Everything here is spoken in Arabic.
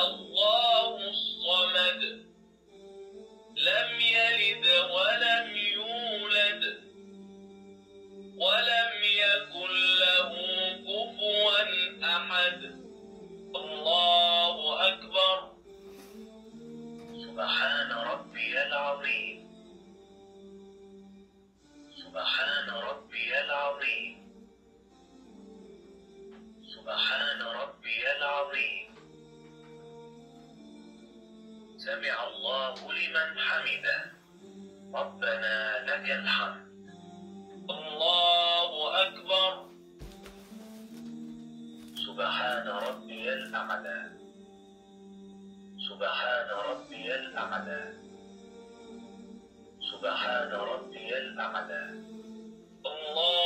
الله الصمد. لم يلد ولم يولد. ولم يكن له كفوا أحد. الله أكبر. سبحان ربي العظيم. سبحان ربي العظيم. سبحان الله لمن حمده. ربنا لك الحمد. الله أكبر. سبحان ربي الأعلى. سبحان ربي الأعلى. سبحان ربي الأعلى. الله